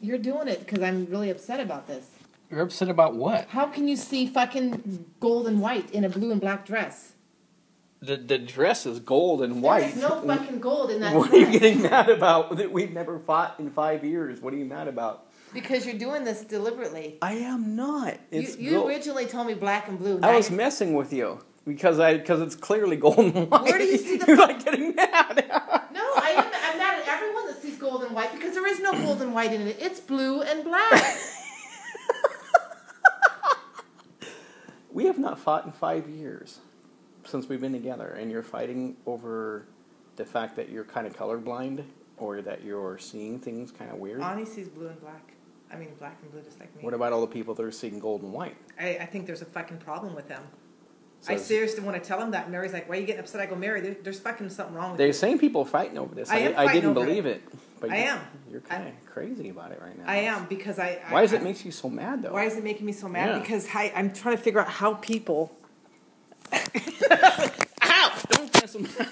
You're doing it because I'm really upset about this. You're upset about what? How can you see fucking gold and white in a blue and black dress? The the dress is gold and white. There's no fucking gold in that What are you getting mad about? That we've never fought in five years. What are you mad about? Because you're doing this deliberately. I am not. You, It's you gold. originally told me black and blue. I was you're- messing with you because I because it's clearly gold and white. Where do you see the You're like getting mad. No, I am. I'm mad at everyone that sees gold and white because there is no gold and white in it. It's blue and black. we have not fought in five years since we've been together, and you're fighting over the fact that you're kind of colorblind or that you're seeing things kind of weird. Ani sees blue and black. I mean, black and blue just like me. What about all the people that are seeing gold and white? I, I think there's a fucking problem with them. I seriously want to tell him that. And Mary's like, "Why are you getting upset?" I go, "Mary, there, there's fucking something wrong with They're you." saying people fighting over this. I am I, didn't over believe it. But I you- am. You're kind of crazy about it right now. I am because I. I Why does I, it make you so mad though? Why is it making me so mad? Yeah. Because I, I'm trying to figure out how people Ow! Don't with my